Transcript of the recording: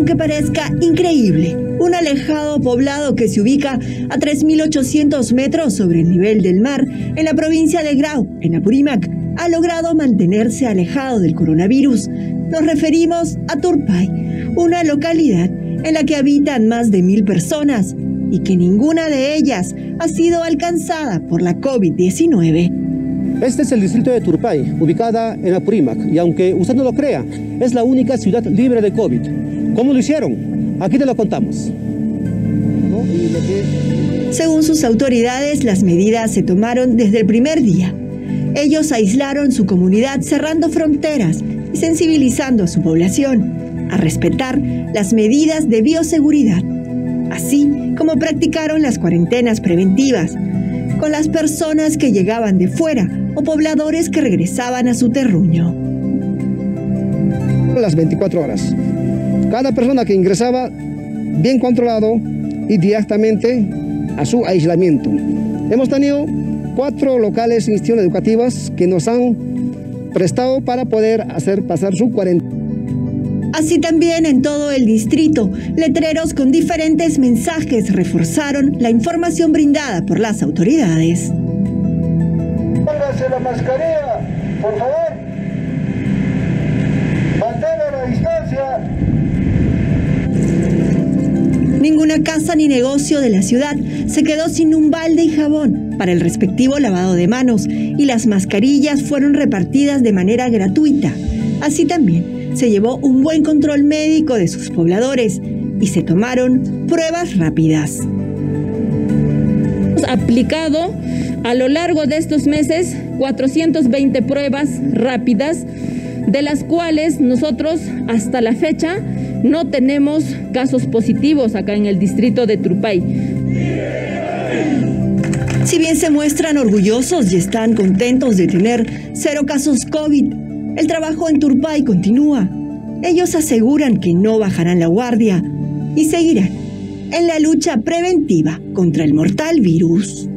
Aunque parezca increíble, un alejado poblado que se ubica a 3.800 metros sobre el nivel del mar en la provincia de Grau, en Apurímac, ha logrado mantenerse alejado del coronavirus. Nos referimos a Turpay, una localidad en la que habitan más de mil personas y que ninguna de ellas ha sido alcanzada por la COVID-19. Este es el distrito de Turpay, ubicada en Apurímac, y aunque usted no lo crea, es la única ciudad libre de COVID. ¿Cómo lo hicieron? Aquí te lo contamos. Según sus autoridades, las medidas se tomaron desde el primer día. Ellos aislaron su comunidad cerrando fronteras y sensibilizando a su población a respetar las medidas de bioseguridad, así como practicaron las cuarentenas preventivas con las personas que llegaban de fuera o pobladores que regresaban a su terruño. Las 24 horas. Cada persona que ingresaba bien controlado y directamente a su aislamiento. Hemos tenido cuatro locales e instituciones educativas que nos han prestado para poder hacer pasar su cuarentena. Así también en todo el distrito, letreros con diferentes mensajes reforzaron la información brindada por las autoridades. Póngase la mascarilla, por favor. Casa ni negocio de la ciudad se quedó sin un balde y jabón para el respectivo lavado de manos y las mascarillas fueron repartidas de manera gratuita. Así también se llevó un buen control médico de sus pobladores y se tomaron pruebas rápidas. Aplicado a lo largo de estos meses 420 pruebas rápidas, de las cuales nosotros hasta la fecha no tenemos casos positivos acá en el distrito de Trupay. Si bien se muestran orgullosos y están contentos de tener cero casos COVID, el trabajo en Turpay continúa. Ellos aseguran que no bajarán la guardia y seguirán en la lucha preventiva contra el mortal virus.